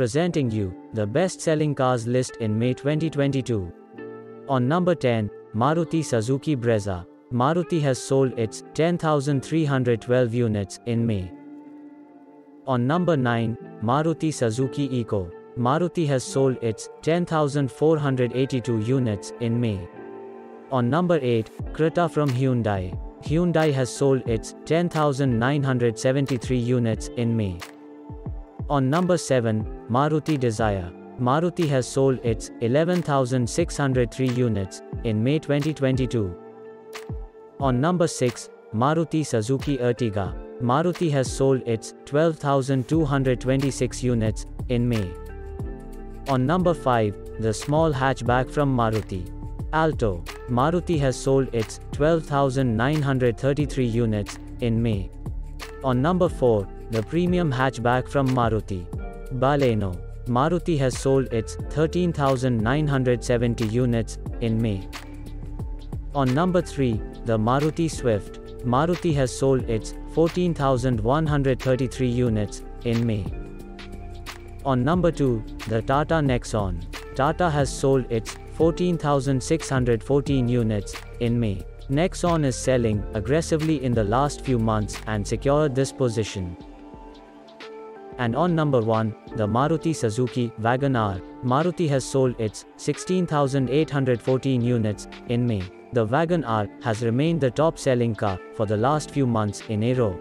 presenting you the best selling cars list in May 2022. On number 10, Maruti Suzuki Brezza. Maruti has sold its 10,312 units in May. On number 9, Maruti Suzuki Eeco. Maruti has sold its 10,482 units in May. On number 8, Creta from Hyundai. Hyundai has sold its 10,973 units in May. On number 7, Maruti Dzire. Maruti has sold its 11,603 units in May 2022. On number 6, Maruti Suzuki Ertiga. Maruti has sold its 12,226 units in May. On number 5, the small hatchback from Maruti. Alto. Maruti has sold its 12,933 units in May. On number 4, the premium hatchback from Maruti. Baleno. Maruti has sold its 13,970 units in May. On number 3, the Maruti Swift. Maruti has sold its 14,133 units in May. On number 2, the Tata Nexon. Tata has sold its 14,614 units in May. Nexon is selling aggressively in the last few months and secured this position. And on number 1, the Maruti Suzuki WagonR. Maruti has sold its 16,814 units in May. The WagonR has remained the top selling car for the last few months in a row.